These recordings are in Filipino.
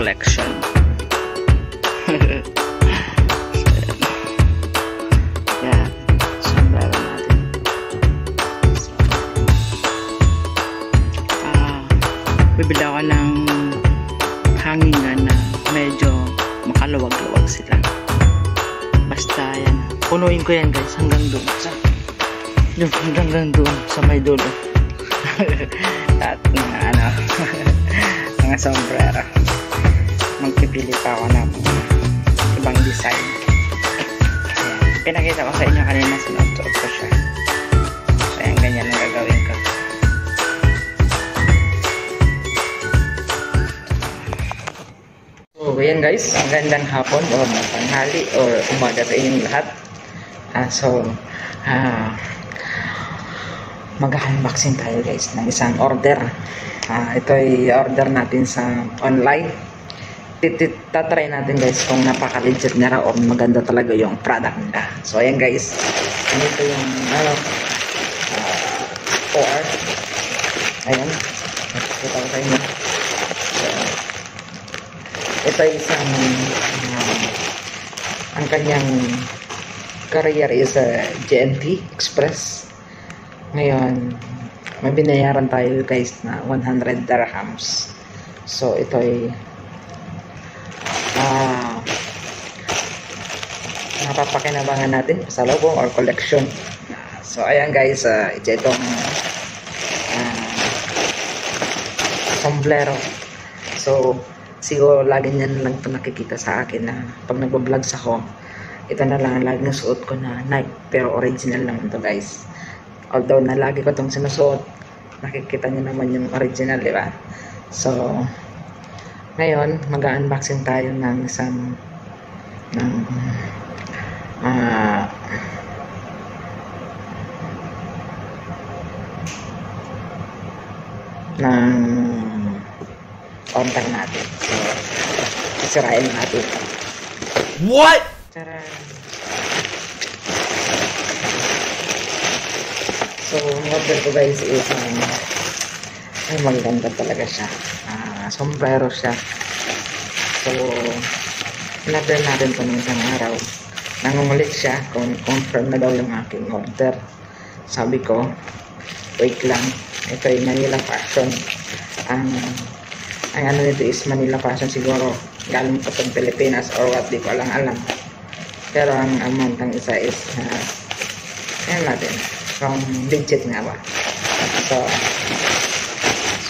collection. Yan. Sombrero natin. So, ah, bibili ako ng hangingan na medyo makaluwag-luwag sila. Basta yan. Punuin ko yan guys hanggang doon. Sa, yung hanggang doon sa may dulo. At mga ano, mga sombrero. Magpipili pa ako ng ibang design. Ayan. Pinakita ko sa inyo kanina notebook ko siya. So, ayan, ganyan ang gagawin ko. So, ayan guys, ang gandang hapon o tanghali o umaga sa inyong lahat. Ah, so, ah, mag-unboxing tayo guys ng isang order. Ah, ito ay order natin sa online. Tatry natin guys kung napaka-legit nila o maganda talaga yung product nila. So, ayan guys, ito yung ano, uh, or, ayan, nakikita ko sa inyo. So, ito isang uh, ang kanyang career is uh, GNT Express. Ngayon may binayaran tayo guys na 100 dirhams. So ito ay uh, napapakinabangan natin sa lobong or collection. So ayan guys uh, ito itong uh, sombrero. So siguro lagi niyan lang ito nakikita sa akin na pag nagbablog ako ito na lang ang laging suot ko na Nike pero original lang ito guys. Although na lagi ko itong sinusuot nakikita niyo naman yung original di ba? So ngayon mag-unboxing tayo ng isang ng uh, ng order natin. So, sisirain natin. What? Tara. So, order ko guys is um, ay maganda talaga siya. Sombrero siya. So, in-order natin ito ng isang araw. Nangungulit siya kung confirm na daw yung aking order. Sabi ko, wait lang. Ito ay Manila Fashion. Ang ang ano nito is Manila Fashion siguro galing pa sa Pilipinas or what di ko lang alam pero ang amount ng isa is uh, ayan natin from legit nga ba so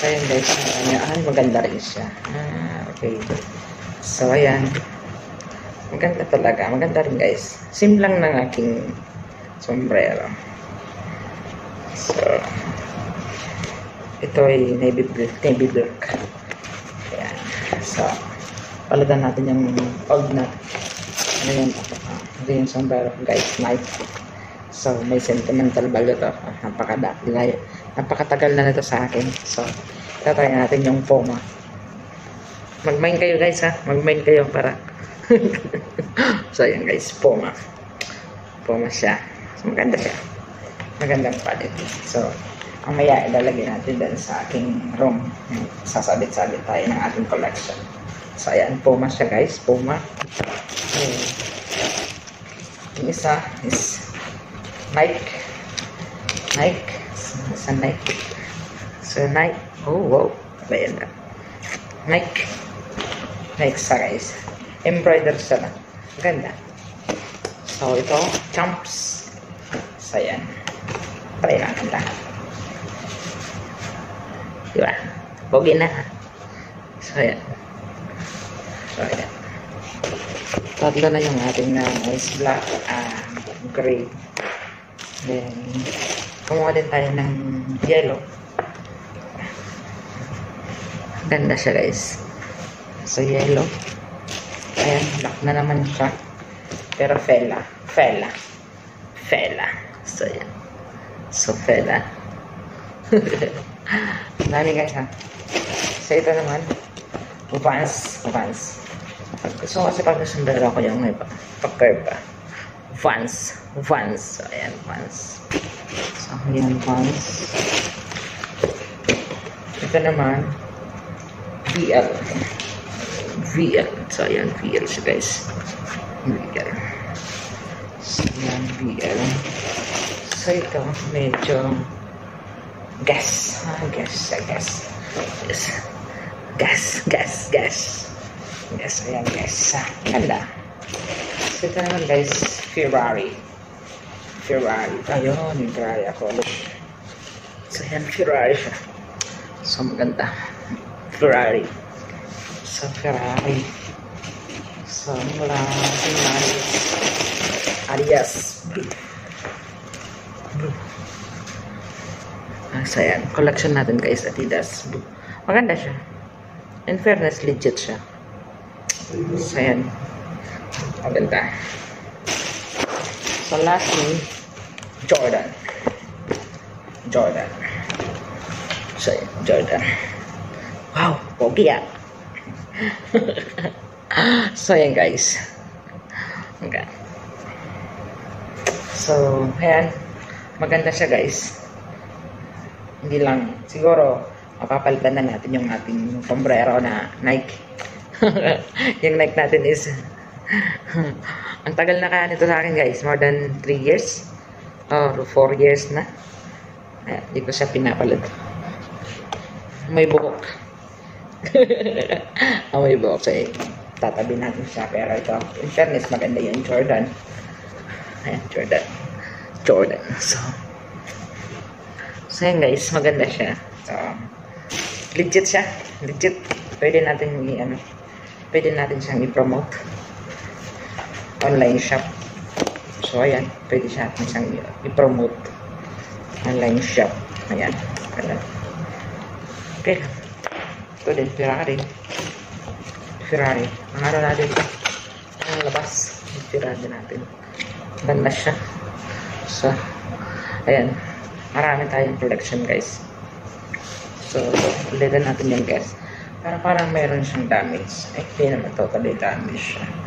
so ayan guys uh, ay maganda rin siya. Ah, okay. So ayan. Maganda talaga. Maganda rin guys. Sim lang ng aking sombrero. So ito ay navy black navy black. So, palitan natin yung old na ano yun, uh, ito yung sombrero guys, knife. So, may sentimental value to. Napakadakilay. Napakatagal na nito sa akin. So, tatry natin yung Puma. Mag-mine kayo guys ha. Mag-mine kayo para. so, yan guys, Puma. Puma siya. So, maganda siya. Magandang quality. So, ang maya ilalagay natin din sa aking room. Sasabit-sabit tayo ng ating collection. So, ayan, Puma siya guys. Puma. Okay. Yung isa is Nike. Nike. Isa Nike. So, Nike. Oh, wow. Ayan na. Nike. Nike sa guys. Embroider siya na. Ganda. So, ito, Champs. So, ayan. Try natin lahat. Diba? Pogi na. So, ayan. So, ayan. Tatlo na yung ating na uh, ice black, uh, gray. Then, kumuha din tayo ng yellow. Ganda siya guys. So, yellow. Ayan, black na naman siya. Pero fella. Fella. Fella. So, ayan. So, fella. Dami guys ha. So ito naman, Vans. Vans. Gusto ko kasi pag nasundalo ko yung may pa-curve pa. Vans. So ayan, Vans. So ayan, Vans. Ito naman, BL. VL. So, ayan, VL siya guys. VL. So, ayan, VL. So, ito, medyo gas. Ah, gas, gas. Yes. Gas, gas, gas. Gas, ayan, gas. Ganda. So, ito naman guys, Ferrari. Ferrari. Ayun, yung Ferrari ako. So, ayan, Ferrari siya. So, maganda. Ferrari. So, Ferrari. So, mula Ferrari. Blue. Ah, so. Collection natin guys, Adidas. Maganda siya. In fairness, legit siya. So, ayan. Maganda. So, lastly, Jordan. Jordan. So, Jordan. Wow, pogi ah. so, ayan guys. Okay. So, ayan. Maganda siya guys. Hindi lang, siguro, mapapalitan na natin yung ating sombrero na Nike. yung Nike natin is, ang tagal na kaya nito sa akin guys. More than 3 years. Or 4 years na. Ayan, hindi ko siya pinapalit. May buhok. oh, may buhok siya eh. Tatabi natin siya. Pero ito, in fairness, maganda yung Jordan. Ayan, Jordan. Jordan. So, so yun guys, maganda siya. So, legit siya. Legit. Pwede natin i- ano, pwede natin siyang i-promote. Online shop. So, ayan. Pwede siya natin siyang i-promote. Online shop. Ayan. Ganun. Okay. Ito din, Ferrari. Ferrari. Ang ano natin ito? Ang labas. Ferrari natin. Ganda siya. So, ayan. Marami tayong collection, guys. So, ulitin natin yung guys. Para parang meron siyang damage. Eh, hindi naman totally damage siya.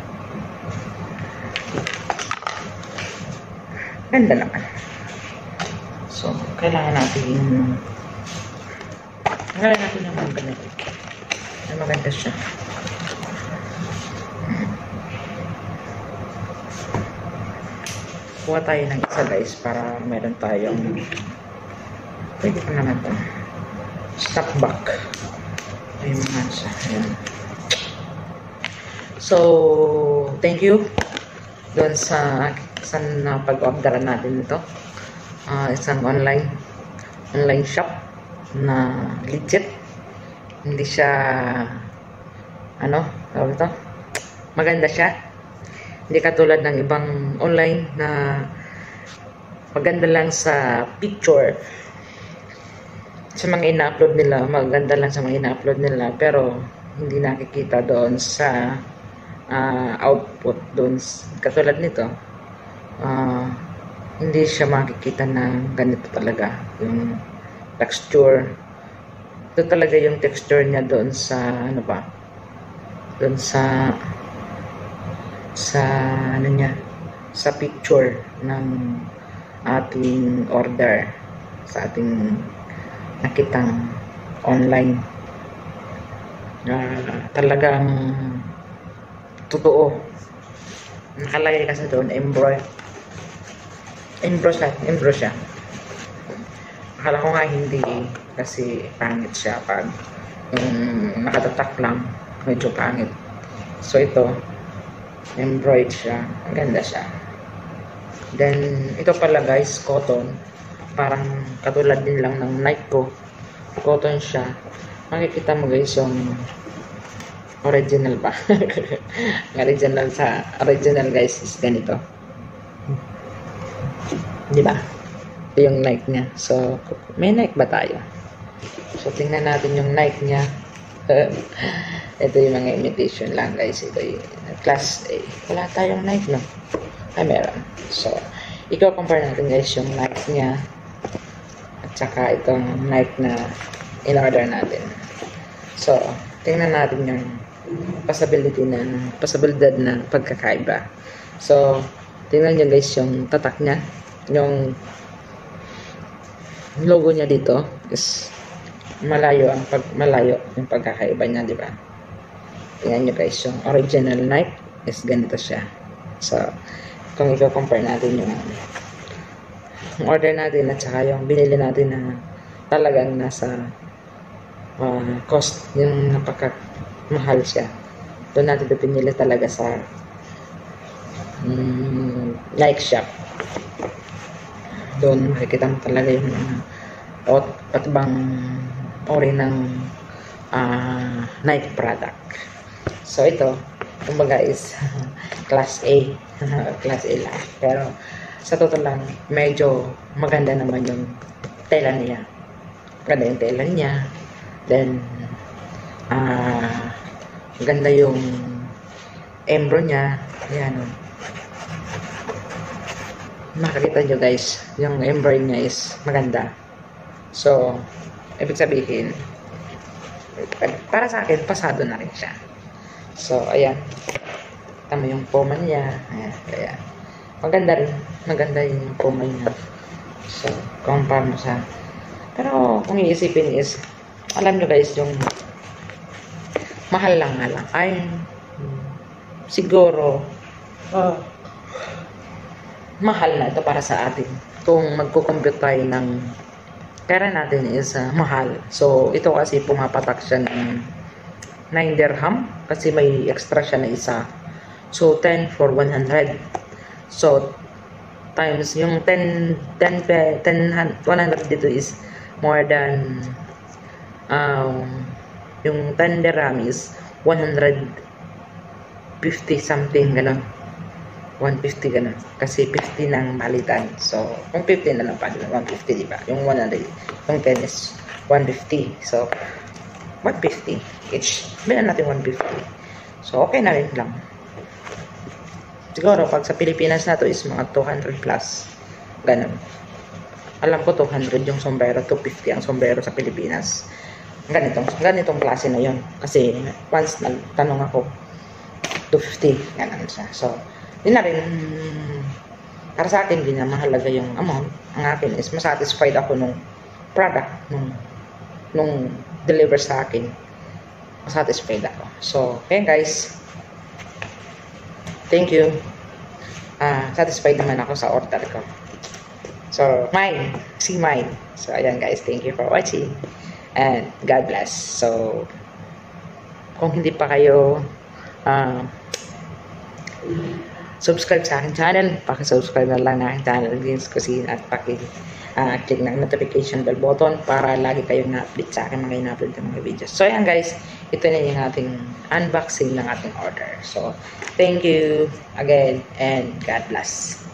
Ganda naman. So, kailangan natin kailangan natin yung mga ganito. Ay, maganda siya. Kuha tayo ng isa guys para meron tayong pwede pa naman to. Stop back. Ayun mga siya. Ayan. So, thank you doon sa sa na pag-orderan natin ito. Ah, isang online online shop na legit. Hindi siya ano, ito? Maganda siya. Hindi katulad ng ibang online na maganda lang sa picture. Sa mga ina-upload nila, maganda lang sa mga ina-upload nila, pero hindi nakikita doon sa ah, output doon. Katulad nito, ah, hindi siya makikita na ganito talaga yung texture. Ito talaga yung texture niya doon sa ano ba? Doon sa sa ano niya sa picture ng ating order sa ating nakitang online na talagang totoo nakalagay kasi doon embroid embro siya embro siya. Akala ko nga hindi kasi pangit siya pag yung nakatatak lang. Medyo pangit. So ito embroid siya. Ang ganda siya. Then ito pala guys cotton. Parang katulad din lang ng Nike ko. Cotton siya. Makikita mo guys yung original pa original sa original guys is ganito di ba? Yung Nike niya. So may Nike ba tayo? So tingnan natin yung Nike niya. Ito yung mga imitation lang guys. Ito yung class A. Wala tayong Nike no? Ay meron. So ikaw compare natin guys yung Nike niya. At saka itong Nike na in order natin. So tingnan natin yung possibility na possibilidad na pagkakaiba. So tingnan nyo guys yung tatak niya yung logo niya dito is malayo ang pag malayo yung pagkakaiba niya, di ba? Tingnan nyo guys, yung original knife is ganito siya. So, kung i-compare natin yung order natin at saka yung binili natin na talagang nasa uh, cost yung napaka mahal siya. Doon natin ito pinili talaga sa um, like shop. Doon makikita mo talaga yung uh, at, at bang ori ng uh, night product. So ito, kumbaga is class A. class A lang. Pero sa totoo lang, medyo maganda naman yung tela niya. Maganda yung tela niya. Then, ah, uh, maganda yung embro niya. Ayan, oh. Makikita nyo guys, yung embroidery niya is maganda. So, ibig sabihin, para sa akin, pasado na rin siya. So, ayan. Tama yung poma niya. Ayan maganda rin. Maganda yung pumay niya. So, compare mo sa... Pero, kung iisipin is, alam nyo guys, yung mahal lang nga lang. Ay, siguro, uh, mahal na ito para sa atin. Kung magkukompute tayo ng pera natin is uh, mahal. So, ito kasi pumapatak siya ng 9 dirham kasi may extra siya na isa. So, 10 for 100. So, times yung 10, 10, 10, 100 dito is more than um, yung 10 dirham is 150 something ganun 150 ganun kasi 50 nang malitan so kung 50 na lang pa 150 di ba yung 100 yung 10 is 150 so 150 each bilan natin 150 so okay na rin lang Siguro, pag sa Pilipinas na to is mga 200 plus. Ganun. Alam ko 200 yung sombrero, 250 ang sombrero sa Pilipinas. Ganitong, ganitong klase na yon Kasi once nagtanong ako, 250, ganun siya. So, yun na rin, para sa akin, hindi na mahalaga yung amount. Ang akin is, masatisfied ako nung product, nung, nung deliver sa akin. Masatisfied ako. So, okay guys, Thank you. Ah, satisfied naman ako sa order ko. So, mine. See mine. So, ayan guys. Thank you for watching. And God bless. So, kung hindi pa kayo uh, subscribe sa akin channel, paki-subscribe na lang na aking channel Games Cuisine at paki uh, click ng notification bell button para lagi kayong na-update sa akin mga ina-upload ng mga videos. So, ayan guys, ito na yung ating unboxing ng ating order. So, thank you again and God bless.